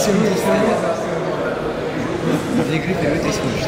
Для игры первые три секунды.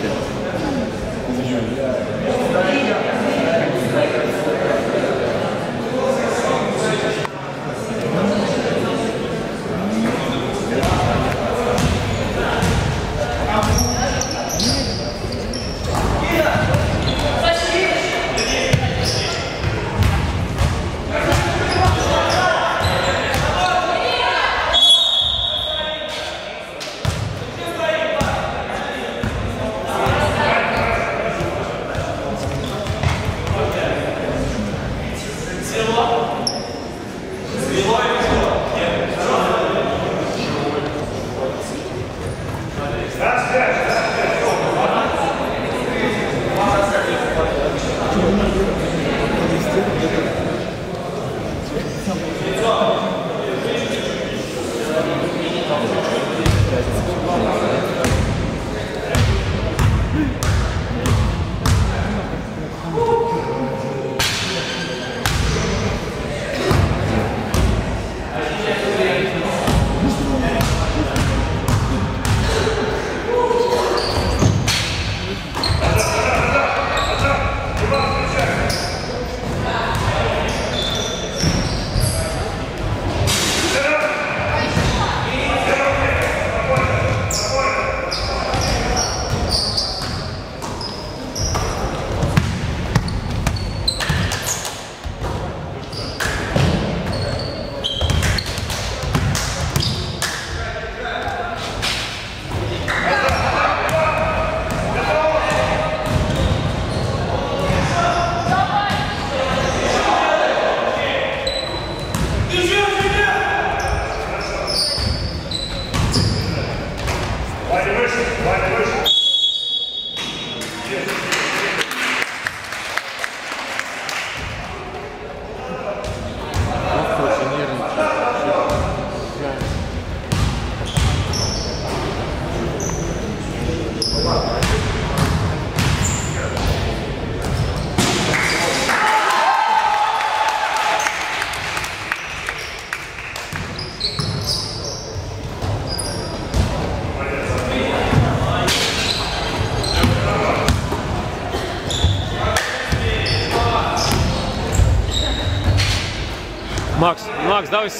Max, that was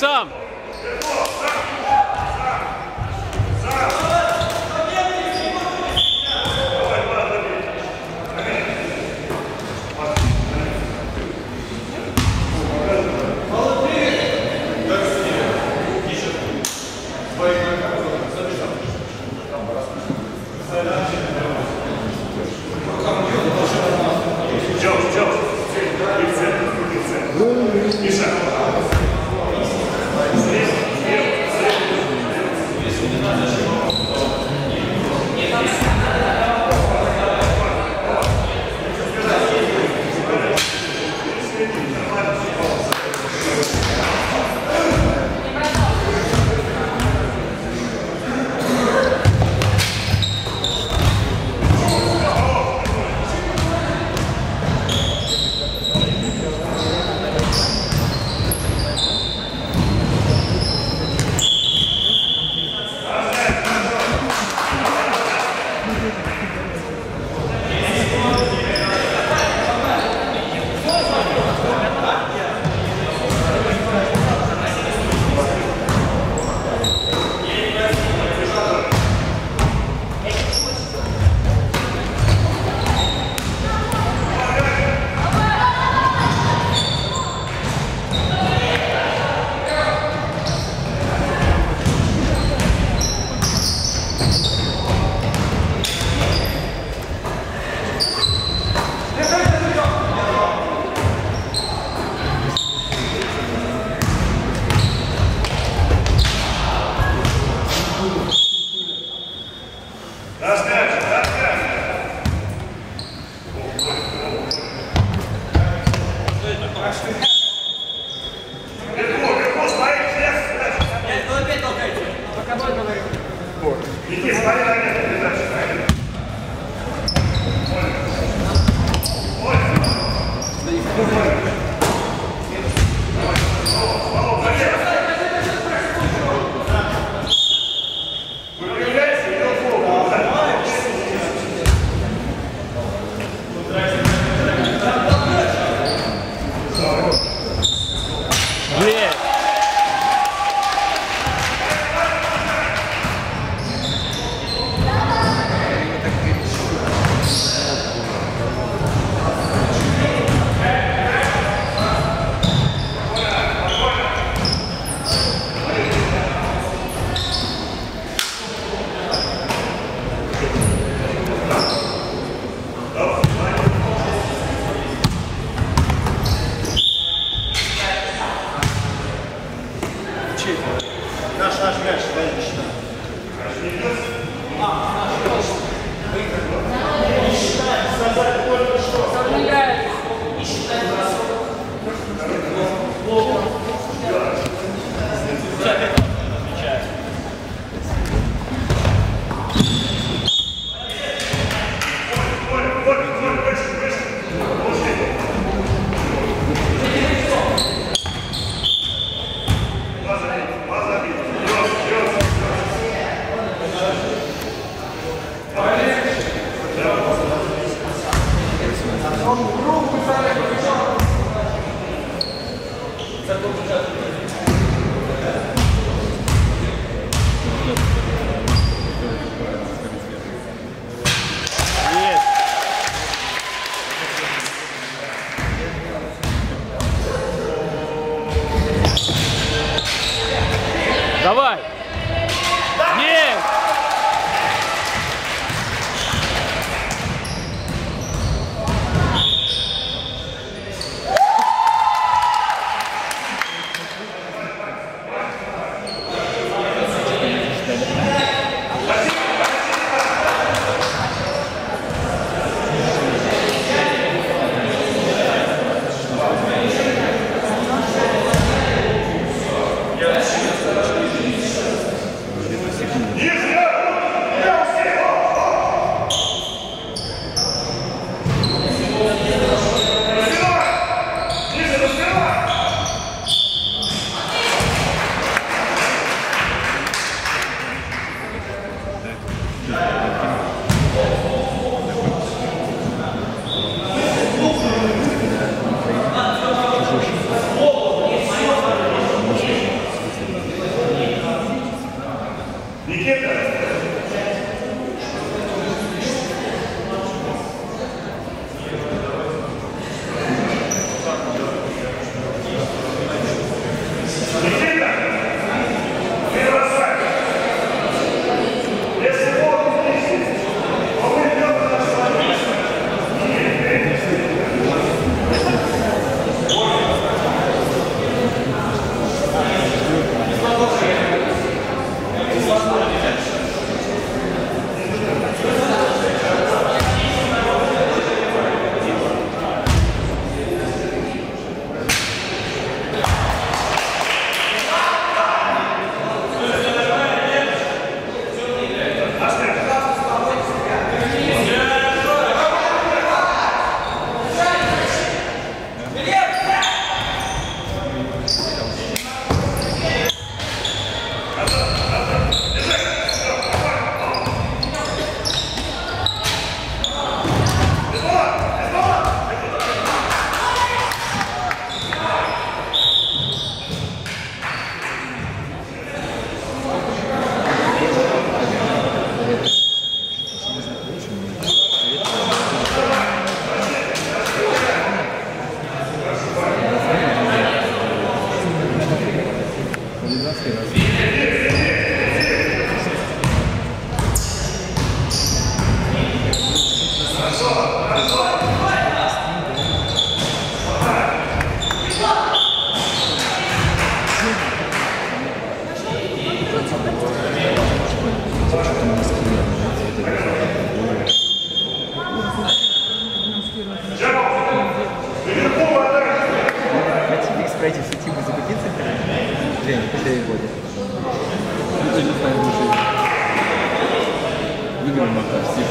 выиграем от всех.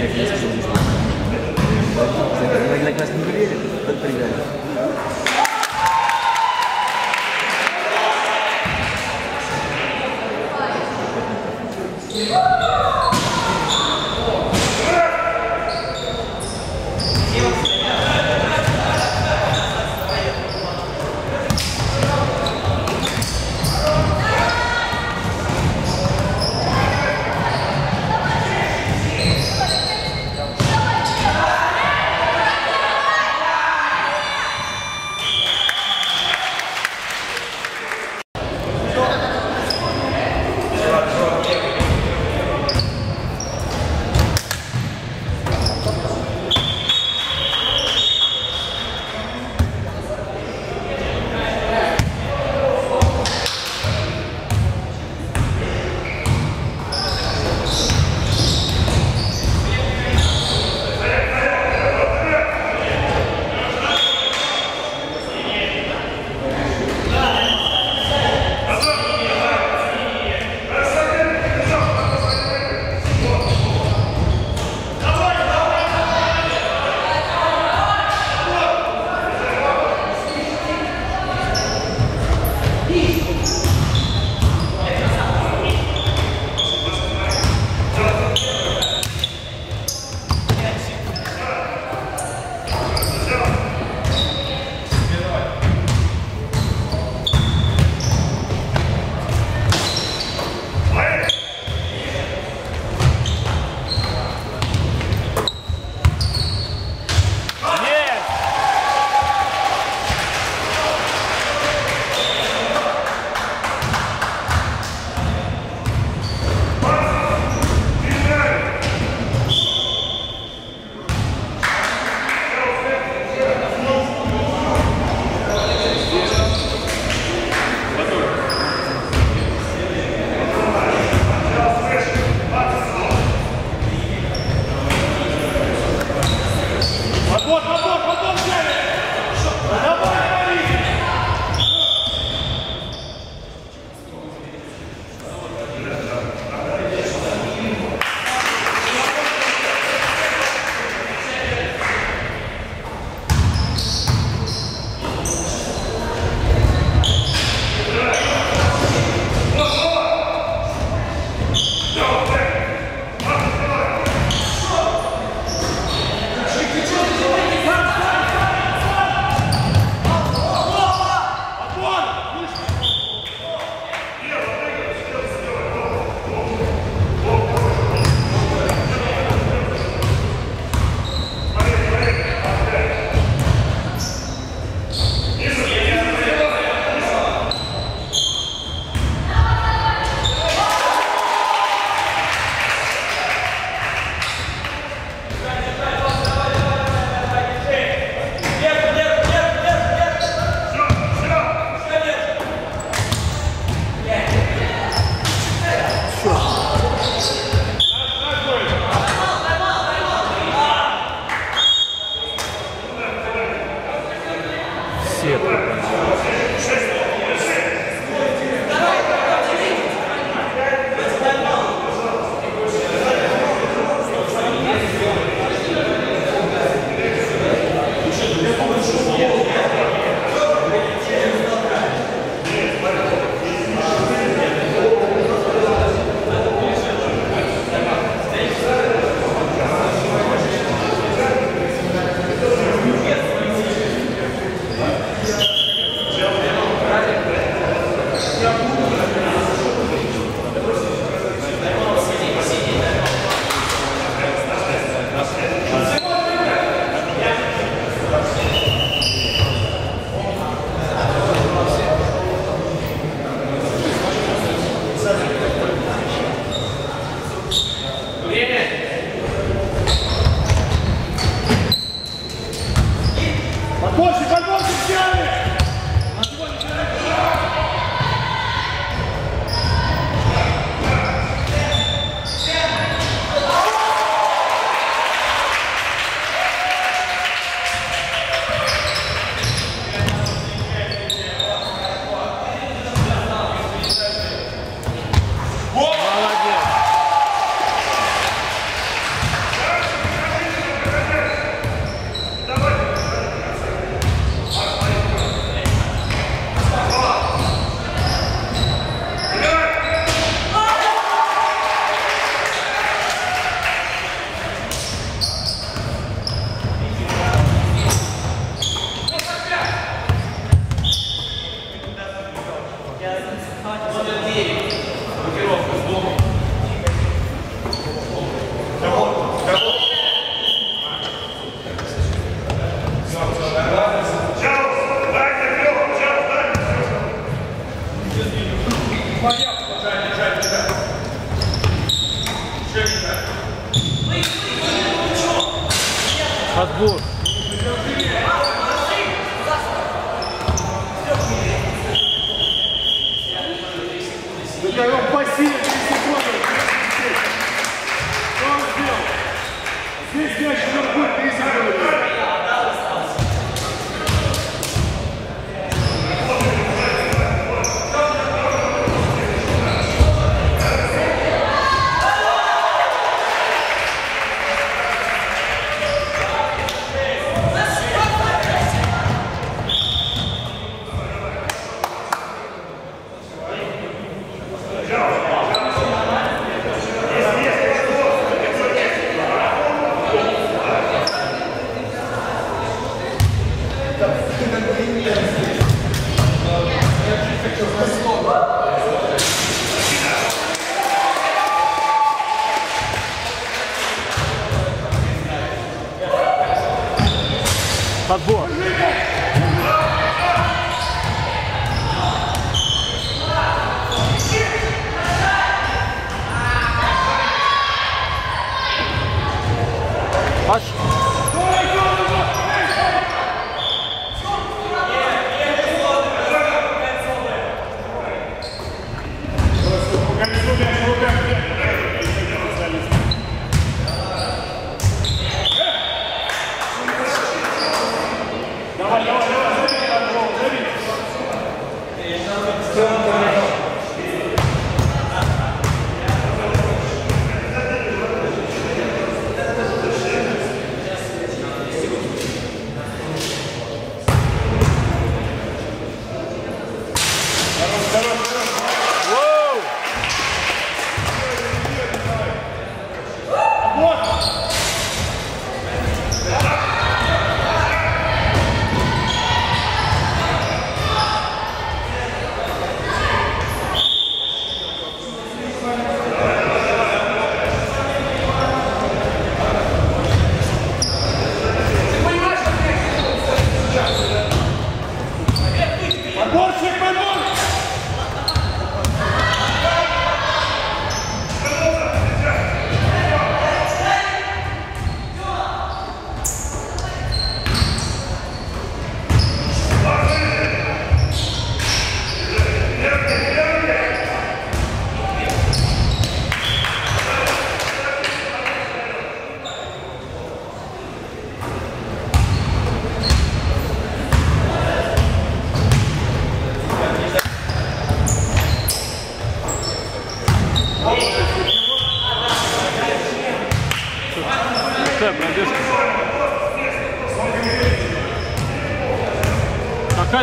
Как я сказал, что... Когда нас не верили, так проиграли. Yeah.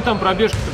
Там пробежка-то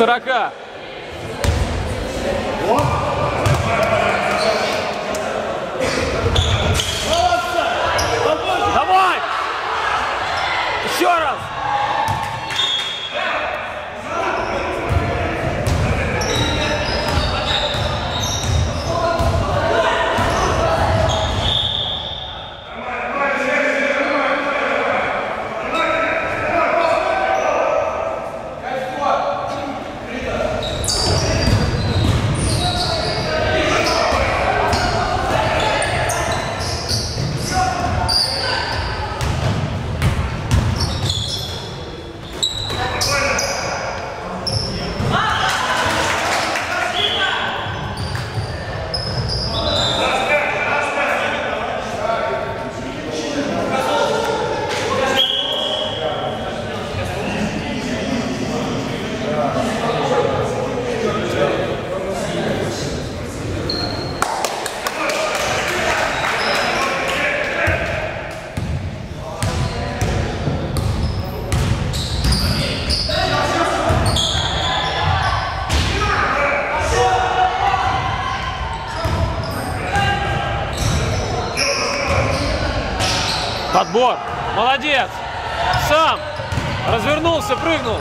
40. Подбор. Молодец. Сам. Развернулся, прыгнул.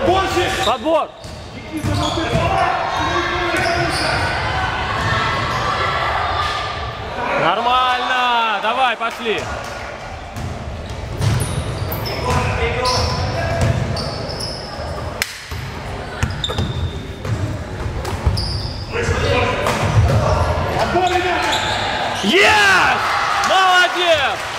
Подборщик! Подбор! Нормально! Давай, пошли! Yes! Молодец!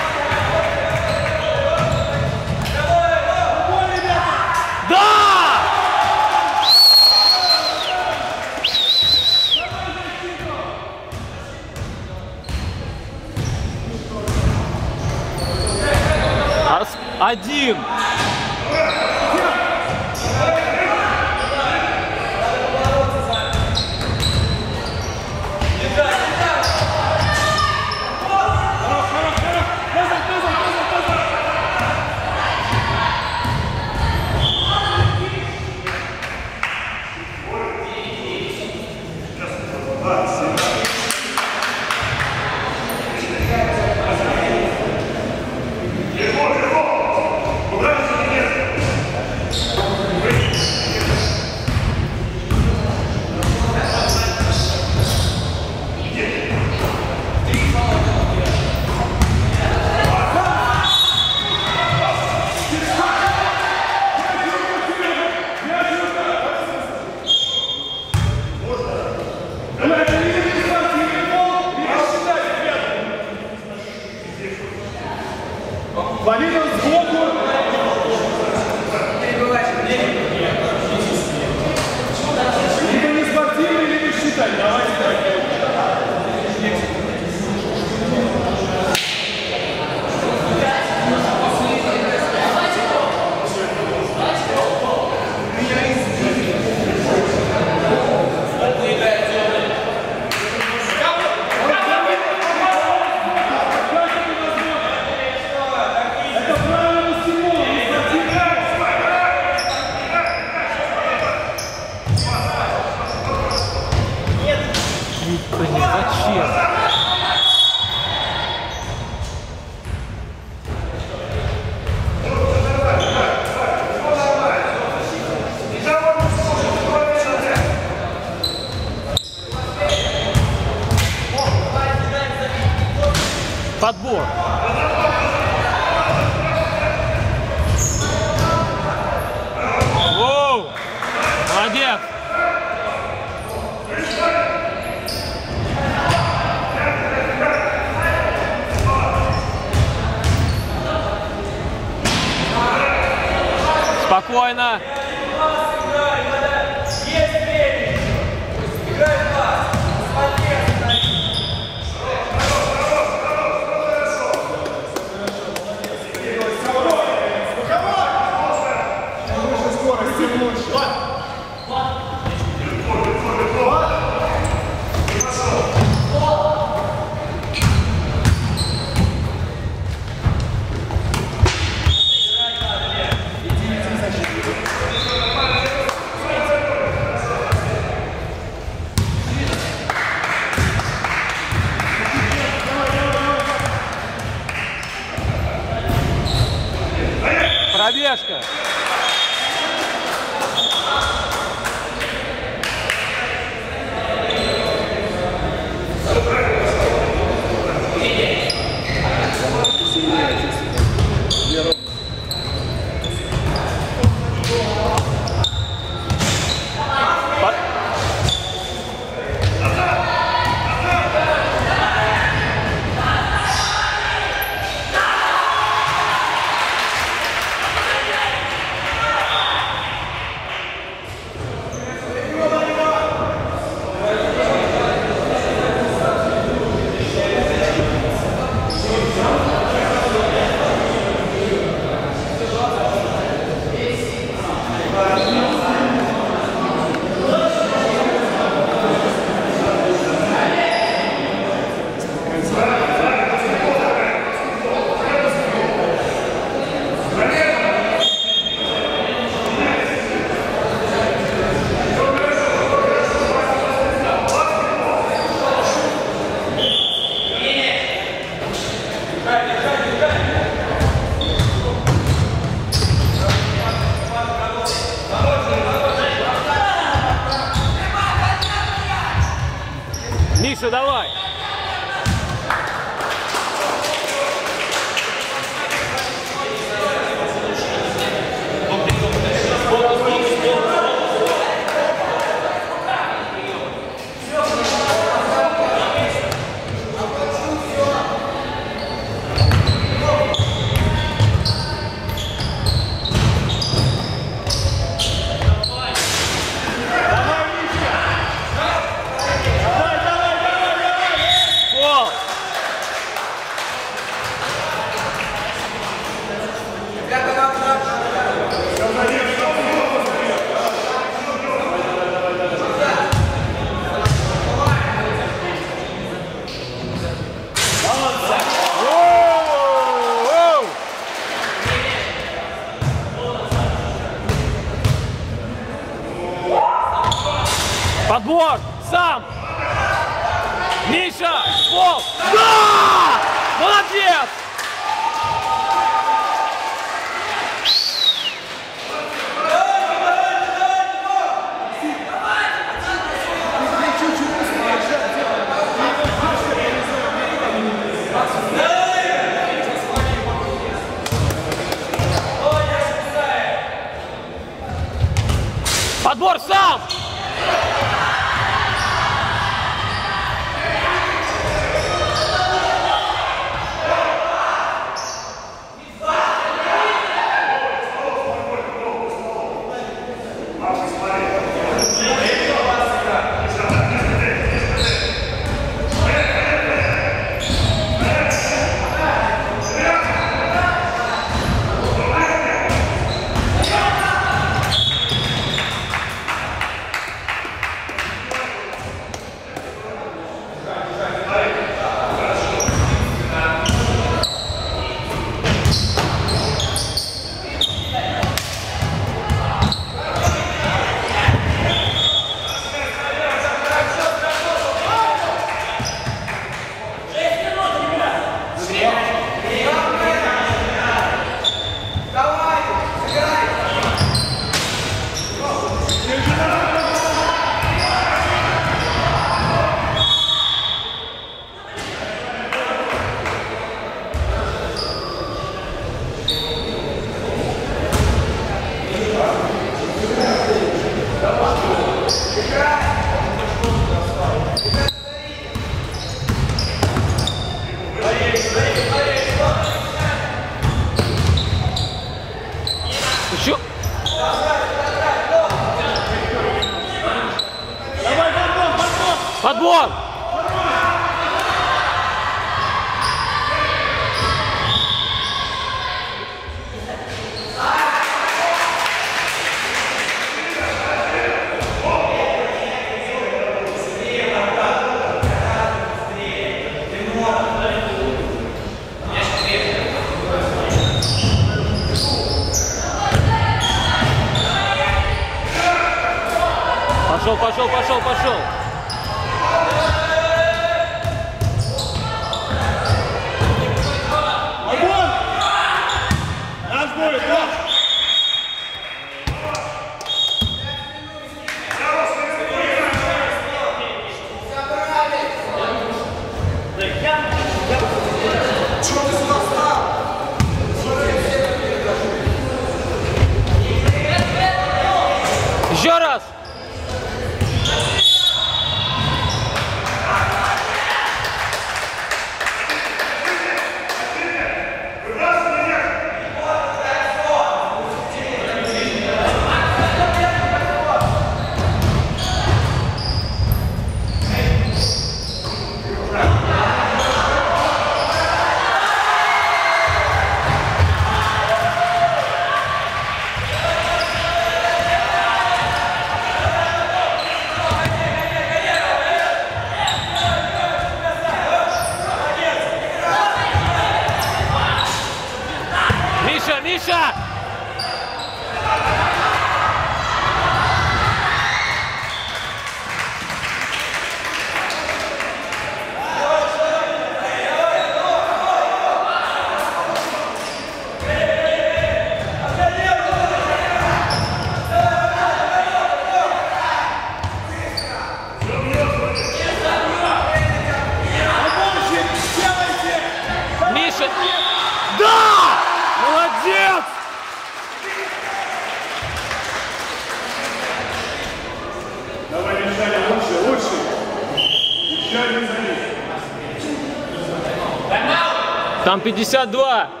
52.